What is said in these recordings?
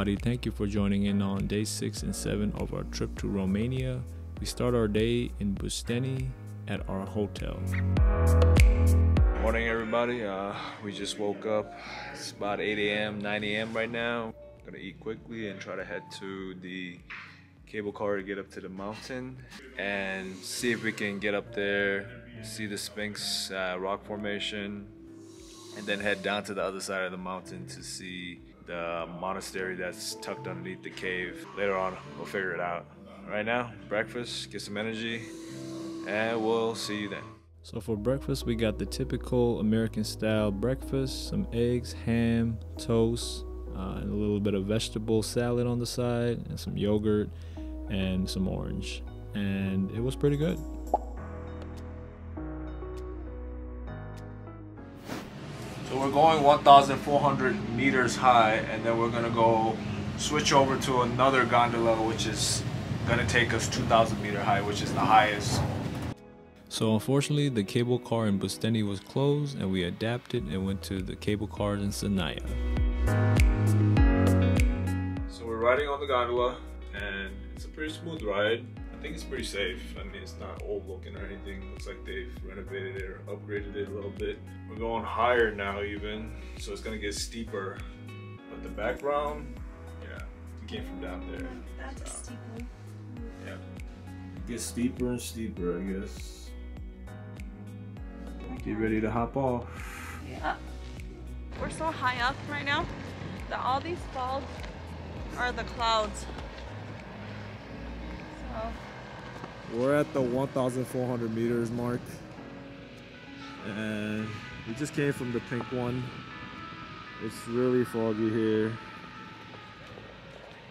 everybody. Thank you for joining in on day six and seven of our trip to Romania. We start our day in Busteni at our hotel. Morning, everybody. Uh, we just woke up. It's about 8 a.m., 9 a.m. right now. Gonna eat quickly and try to head to the cable car to get up to the mountain and see if we can get up there, see the Sphinx uh, rock formation, and then head down to the other side of the mountain to see the monastery that's tucked underneath the cave. Later on, we'll figure it out. Right now, breakfast, get some energy, and we'll see you then. So for breakfast, we got the typical American style breakfast, some eggs, ham, toast, uh, and a little bit of vegetable salad on the side, and some yogurt, and some orange. And it was pretty good. We're going 1,400 meters high, and then we're gonna go switch over to another gondola, which is gonna take us 2,000 meter high, which is the highest. So unfortunately, the cable car in Busteni was closed, and we adapted and went to the cable car in Sinaia. So we're riding on the gondola, and it's a pretty smooth ride. I think it's pretty safe. I mean, it's not old looking or anything. Looks like they've renovated it or upgraded it a little bit. We're going higher now even, so it's gonna get steeper. But the background, yeah, we came from down there. That's So, steeper. yeah. It gets steeper and steeper, I guess. Get ready to hop off. Yeah. We're so high up right now that all these falls are the clouds. So We're at the 1,400 meters mark. And we just came from the pink one. It's really foggy here.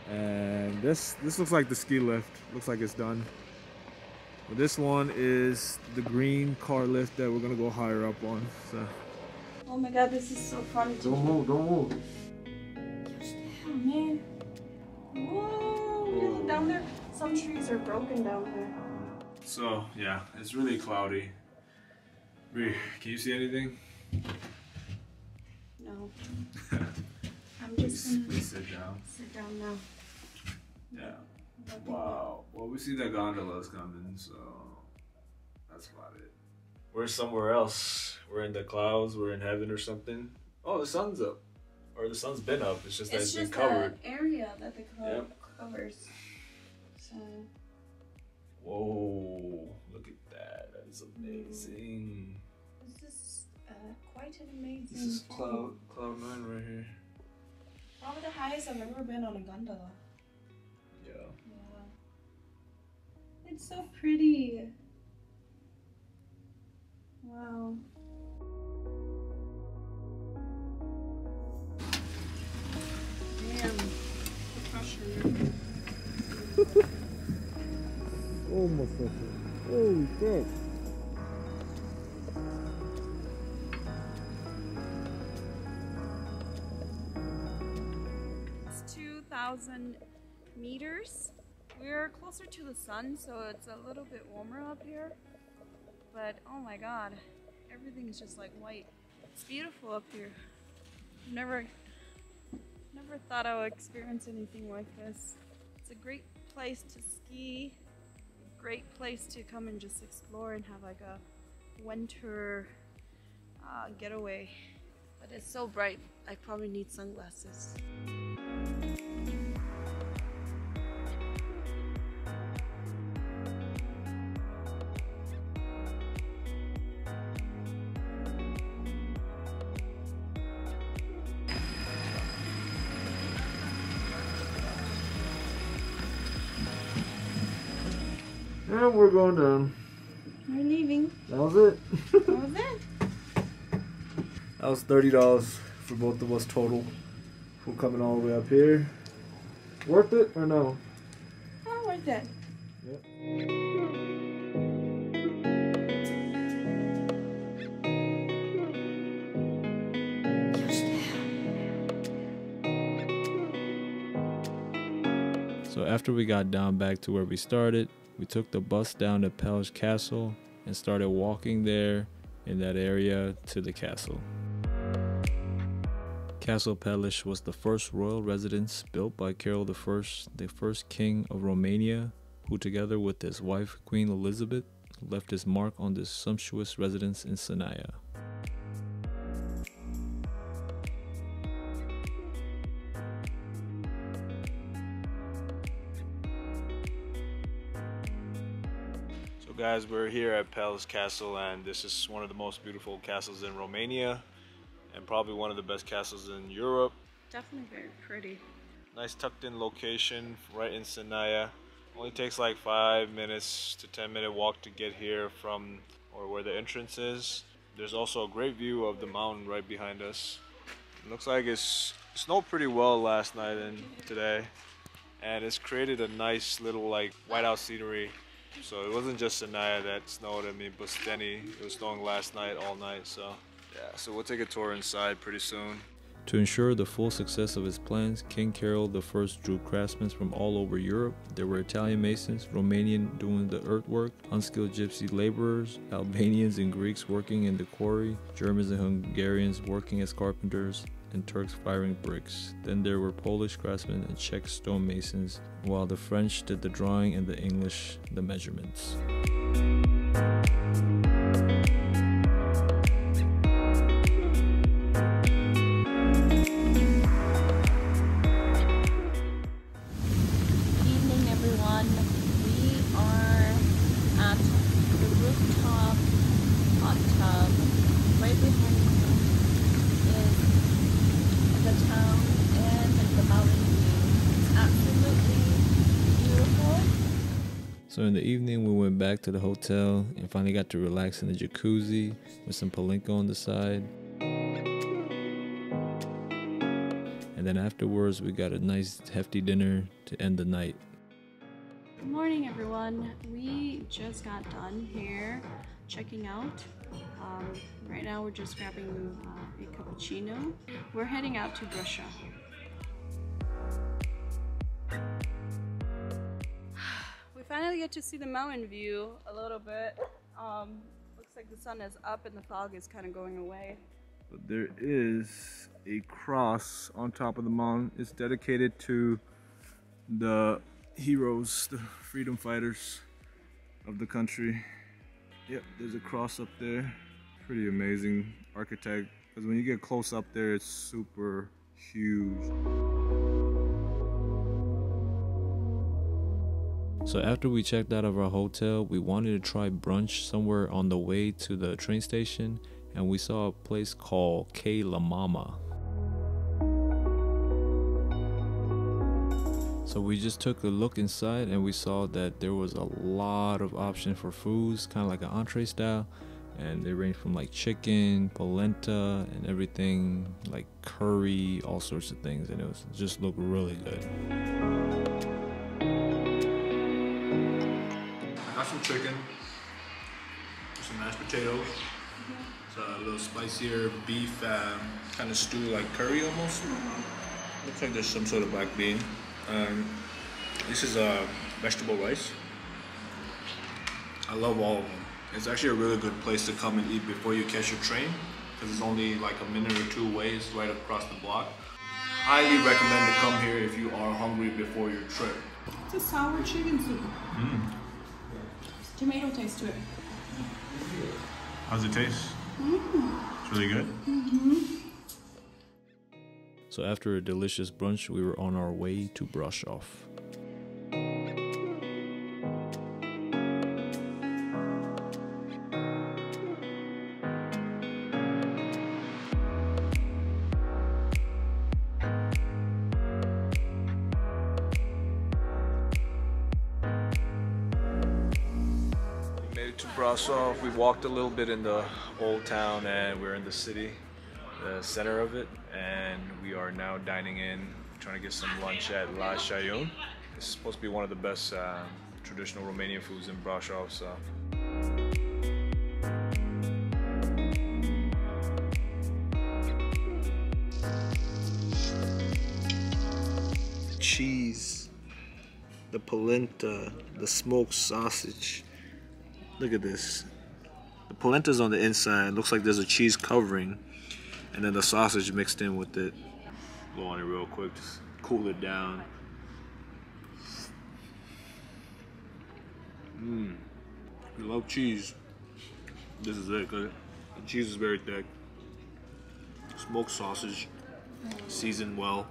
And this this looks like the ski lift. Looks like it's done. But this one is the green car lift that we're gonna go higher up on. So Oh my god, this is so fun don't move, don't move. Oh man. Whoa, you look down there. Some trees are broken down there. So yeah, it's really cloudy. Can you see anything? No. I'm just gonna Please sit down. sit down now. Yeah. Wow. Well, we see that gondola's coming, so that's about it. We're somewhere else. We're in the clouds. We're in heaven or something. Oh, the sun's up, or the sun's been up. It's just it. that It's it's just been covered. the area that the cloud Yep. covers. So Whoa! Look at that. That is amazing. this is uh, quite an amazing. This is cloud cloud nine right here. Probably the highest I've ever been on a gondola. Yeah. Yeah. It's so pretty. Wow. Oh fucking holy crap. It's 2,000 meters. We're closer to the sun, so it's a little bit warmer up here. But oh my god, everything's just like white. It's beautiful up here. Never, never thought I would experience anything like this. It's a great place to ski. Great place to come and just explore and have like a winter uh, getaway. But it's so bright. I probably need sunglasses. And we're going down. We're leaving. That was it. That was it. That was thirty dollars for both of us total. For coming all the way up here. Worth it or no? Oh, worth it. Yep. So after we got down back to where we started, we took the bus down to Peles Castle and started walking there in that area to the castle. Castle Peles was the first royal residence built by Carol I, the first king of Romania, who together with his wife Queen Elizabeth left his mark on this sumptuous residence in Sinaia. Guys, we're here at Peles Castle and this is one of the most beautiful castles in Romania and probably one of the best castles in Europe. Definitely very pretty. Nice tucked in location right in Sinaia. Only takes like five minutes to 10 minute walk to get here from or where the entrance is. There's also a great view of the mountain right behind us. It looks like it's snowed pretty well last night and today. And it's created a nice little like whiteout scenery. So it wasn't just Sinaia that snowed, I mean Busteni, it was snowing last night all night, so yeah, so we'll take a tour inside pretty soon. To ensure the full success of his plans, King Carol I drew craftsmen from all over Europe. There were Italian masons, Romanian doing the earthwork, unskilled gypsy laborers, Albanians and Greeks working in the quarry, Germans and Hungarians working as carpenters, and Turks firing bricks. Then there were Polish craftsmen and Czech stonemasons, while the French did the drawing and the English the measurements. So in the evening, we went back to the hotel and finally got to relax in the jacuzzi with some palinka on the side. And then afterwards, we got a nice hefty dinner to end the night. Good morning, everyone. We just got done here checking out. Um, right now, we're just grabbing uh, a cappuccino. We're heading out to Brasov. Finally get to see the mountain view a little bit. Um, looks like the sun is up and the fog is kind of going away. But there is a cross on top of the mountain. It's dedicated to the heroes, the freedom fighters of the country. Yep, there's a cross up there. Pretty amazing architect. Because when you get close up there, it's super huge. So after we checked out of our hotel, we wanted to try brunch somewhere on the way to the train station, and we saw a place called Ca La Mama. So we just took a look inside and we saw that there was a lot of options for foods, kind of like an entree style, and they range from like chicken, polenta, and everything like curry, all sorts of things, and it was just looked really good. Some chicken, some mashed potatoes, it's a little spicier beef um, kind of stew, like curry almost. Looks like there's some sort of black bean. Um, this is uh, vegetable rice. I love all of them. It's actually a really good place to come and eat before you catch your train because it's only like a minute or two away. It's right across the block. Highly recommend to come here if you are hungry before your trip. It's a sour chicken soup. Tomato taste to it. How's it taste? Mm-hmm. It's really good. Mm-hmm. So after a delicious brunch, we were on our way to brush We We walked a little bit in the old town and we're in the city, the center of it. And we are now dining in, trying to get some lunch at La Ceaun. It's supposed to be one of the best uh, traditional Romanian foods in Brasov. So cheese, the polenta, the smoked sausage. Look at this. The polenta's on the inside. Looks like there's a cheese covering, and then the sausage mixed in with it. blow on it real quick, just cool it down. Mmm. You love cheese, this is it. The cheese is very thick. Smoked sausage, seasoned well.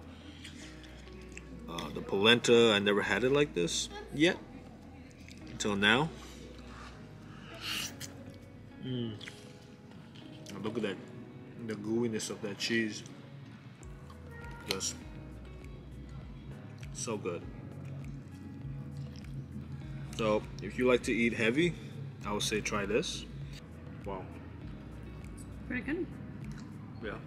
Uh, the polenta, I never had it like this yet until now. Mmm. Look at that, the gooiness of that cheese. Just so good. So, if you like to eat heavy, I would say try this. Wow. Pretty good. Yeah.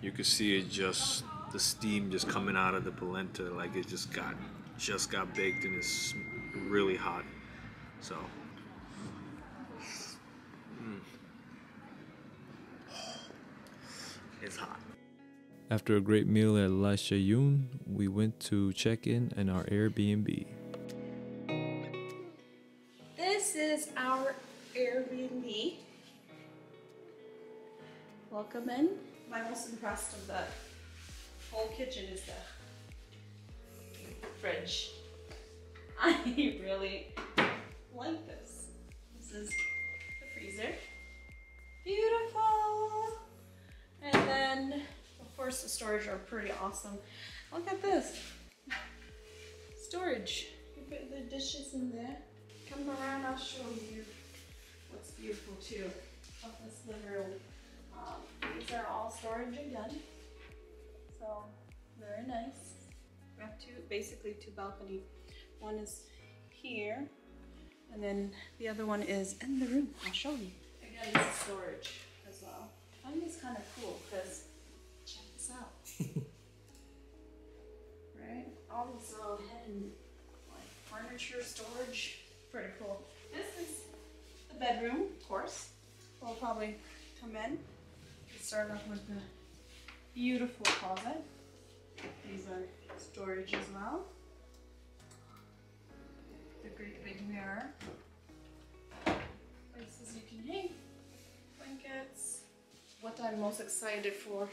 You can see it just the steam just coming out of the polenta like it just got just got baked and it's really hot. So it's hot. After a great meal at La Ceaun, we went to check in in our Airbnb. This is our Airbnb. Welcome in. My most impressed of the whole kitchen is the fridge. I really like this. This is the freezer. Beautiful. And then, the storage are pretty awesome. Look at this. Storage. You put the dishes in there. Come around, I'll show you what's beautiful too of this living room. Um, these are all storage again. So, very nice. We have two, basically two balcony. One is here, and then the other one is in the room. I'll show you. Again, this is storage furniture storage. Pretty cool. This is the bedroom, of course. We'll probably come in. Let's start off with the beautiful closet. These are storage as well. The great big mirror. Places you can hang. Blankets. What I'm most excited for.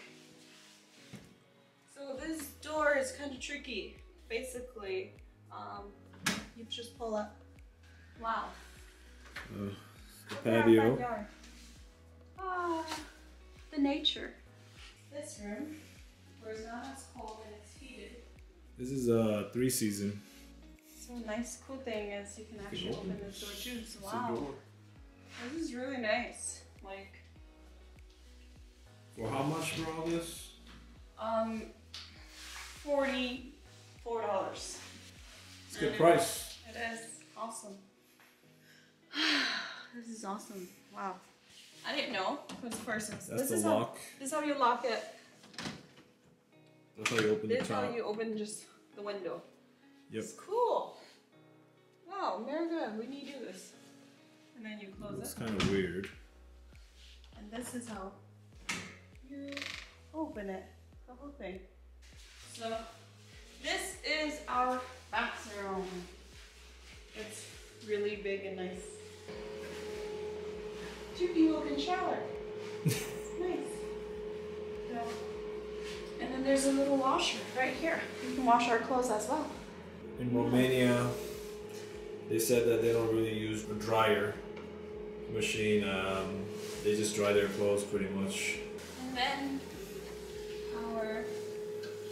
So this door is kind of tricky. Basically, um, you just pull up. Wow. the Look at our patio. backyard. Ah, the nature. This room, where it's not as cold and it's heated. This is a three season. So nice cool thing is you can actually open open this door too. So wow, this is really nice. Like, For how much for all this? um, forty-four dollars. It's a good price. It is awesome. this is awesome. Wow. I didn't know. Because first, it's, That's this the is lock. how this is how you lock it. That's how you open the This is how you open just the window. Yep. It's cool. Wow, America, we need to do this. And then you close It's it. It's kind of weird. And this is how you open it. The whole thing. So this is our bathroom. It's really big and nice. Two people can shower. nice. So, and then there's a little washer right here. We can wash our clothes as well. In Romania, they said that they don't really use a dryer machine. Um, they just dry their clothes pretty much. And then our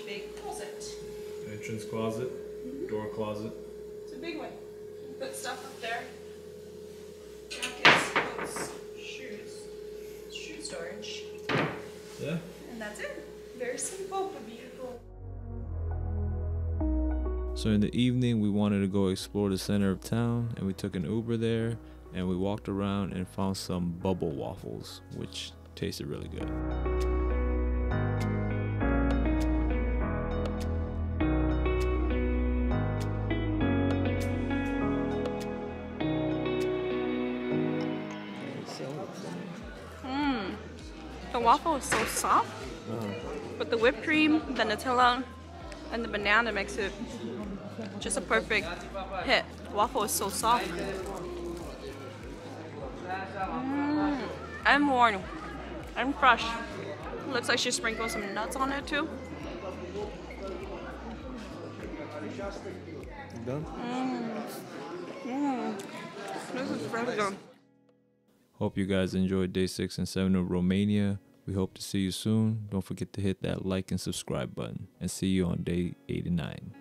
big closet. Entrance closet, door closet. It's a big one. Put stuff up there. Jackets, coats, shoes, shoe storage. Yeah. And that's it. Very simple but beautiful. So in the evening, we wanted to go explore the center of town, and we took an Uber there, and we walked around and found some bubble waffles, which tasted really good. Waffle is so soft. But the whipped cream, the Nutella, and the banana makes it just a perfect hit. The Waffle is so soft. Mm, and warm. I'm fresh. Looks like she sprinkled some nuts on it too. done? This is really good. Hope you guys enjoyed day six and seven of Romania. We hope to see you soon. Don't forget to hit that like and subscribe button and see you on day 89.